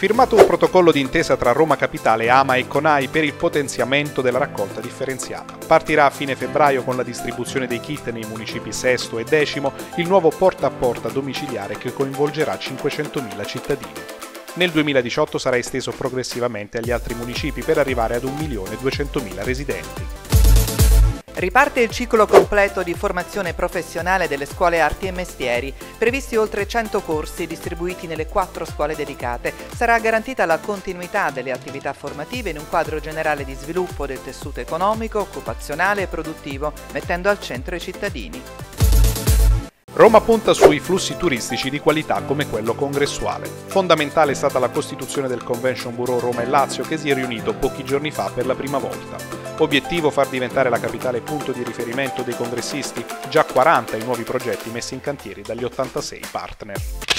Firmato un protocollo d'intesa tra Roma Capitale, Ama e Conai per il potenziamento della raccolta differenziata. Partirà a fine febbraio con la distribuzione dei kit nei municipi Sesto e Decimo il nuovo porta a porta domiciliare che coinvolgerà 500.000 cittadini. Nel 2018 sarà esteso progressivamente agli altri municipi per arrivare ad 1.200.000 residenti. Riparte il ciclo completo di formazione professionale delle scuole arti e mestieri, previsti oltre 100 corsi distribuiti nelle quattro scuole dedicate. Sarà garantita la continuità delle attività formative in un quadro generale di sviluppo del tessuto economico, occupazionale e produttivo, mettendo al centro i cittadini. Roma punta sui flussi turistici di qualità come quello congressuale. Fondamentale è stata la costituzione del Convention Bureau Roma e Lazio che si è riunito pochi giorni fa per la prima volta. Obiettivo far diventare la capitale punto di riferimento dei congressisti, già 40 i nuovi progetti messi in cantiere dagli 86 partner.